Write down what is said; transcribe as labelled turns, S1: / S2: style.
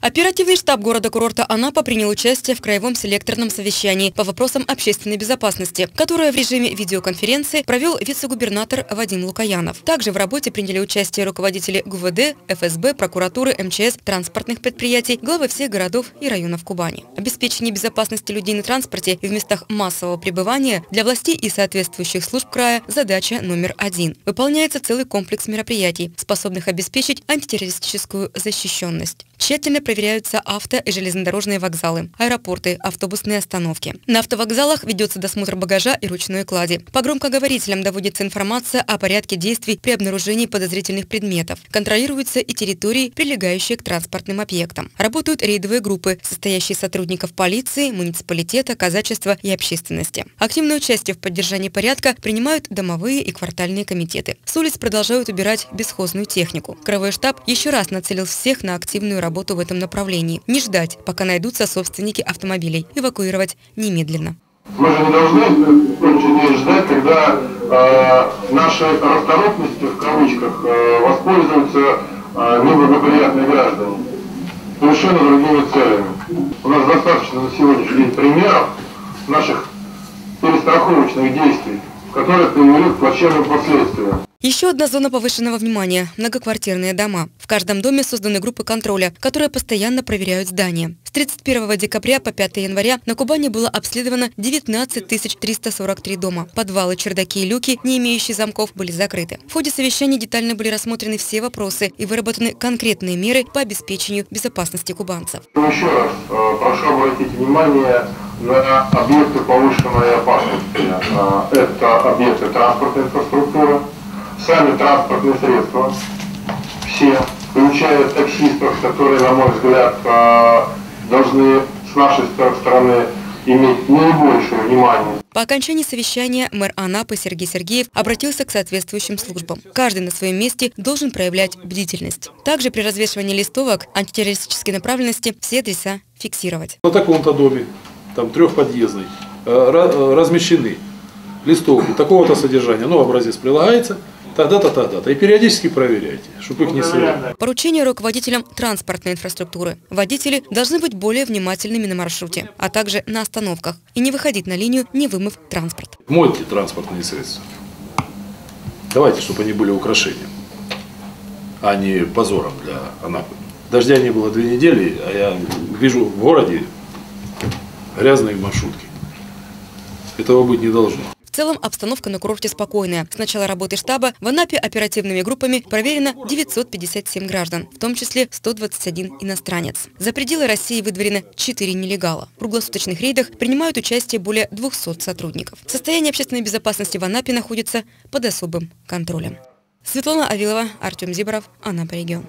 S1: Оперативный штаб города-курорта Анапа принял участие в краевом селекторном совещании по вопросам общественной безопасности, которое в режиме видеоконференции провел вице-губернатор Вадим Лукаянов. Также в работе приняли участие руководители ГУВД, ФСБ, прокуратуры, МЧС, транспортных предприятий, главы всех городов и районов Кубани. Обеспечение безопасности людей на транспорте и в местах массового пребывания для властей и соответствующих служб края задача номер один. Выполняется целый комплекс мероприятий, способных обеспечить антитеррористическую защищенность. Тщательно проверяются авто- и железнодорожные вокзалы, аэропорты, автобусные остановки. На автовокзалах ведется досмотр багажа и ручной клади. По громкоговорителям доводится информация о порядке действий при обнаружении подозрительных предметов. Контролируются и территории, прилегающие к транспортным объектам. Работают рейдовые группы, состоящие из сотрудников полиции, муниципалитета, казачества и общественности. Активное участие в поддержании порядка принимают домовые и квартальные комитеты. С улиц продолжают убирать бесхозную технику. Краевой штаб еще раз нацелил всех на активную работу в этом направлении. Не ждать, пока найдутся собственники автомобилей. Эвакуировать немедленно.
S2: Мы же не должны очень ждать, когда э, нашей расторопностью, в кавычках, э, воспользуются э, неблагоприятные граждане совершенно другими целями. У нас достаточно на сегодняшний день примеров наших перестраховочных действий, которые привели к плачевным последствиям.
S1: Еще одна зона повышенного внимания – многоквартирные дома. В каждом доме созданы группы контроля, которые постоянно проверяют здания. С 31 декабря по 5 января на Кубани было обследовано 19 343 дома. Подвалы, чердаки и люки, не имеющие замков, были закрыты. В ходе совещания детально были рассмотрены все вопросы и выработаны конкретные меры по обеспечению безопасности кубанцев.
S2: Еще раз э, прошу обратить внимание на объекты повышенной опасности. Э, это объекты транспортной инфраструктуры, сами транспортные средства, все, включая таксистов, которые, на мой взгляд, э, должны с нашей стороны иметь наибольшее внимание.
S1: По окончании совещания мэр Анапы Сергей Сергеев обратился к соответствующим службам. Каждый на своем месте должен проявлять бдительность. Также при развешивании листовок антитеррористической направленности все адреса фиксировать.
S3: На таком-то доме, там трехподъездный, э, э, размещены листовки такого-то содержания, ну, образец прилагается – тогда-то, тогда-то. И периодически проверяйте, чтобы их не срывали.
S1: Поручение руководителям транспортной инфраструктуры. Водители должны быть более внимательными на маршруте, а также на остановках и не выходить на линию, не вымыв транспорт.
S3: Мойте транспортные средства. Давайте, чтобы они были украшением, а не позором для Анапы. Дождя не было две недели, а я вижу в городе грязные маршрутки. Этого быть не должно.
S1: В целом обстановка на курорте спокойная. С начала работы штаба в Анапе оперативными группами проверено 957 граждан, в том числе 121 иностранец. За пределы России выдворено 4 нелегала. В круглосуточных рейдах принимают участие более 200 сотрудников. Состояние общественной безопасности в Анапе находится под особым контролем. Светлана Авилова, Артем Зиборов, Анапа регион.